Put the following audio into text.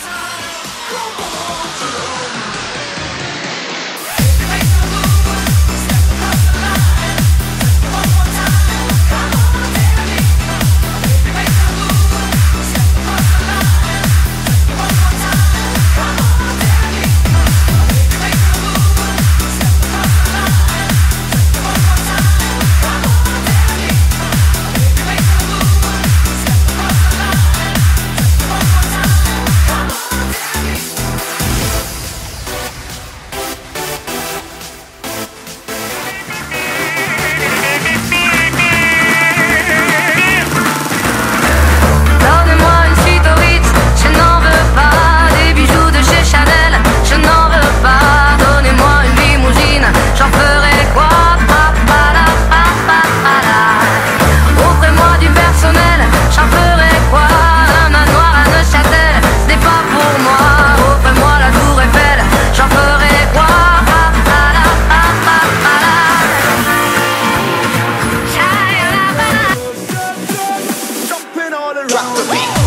time. Come on. rock the beat.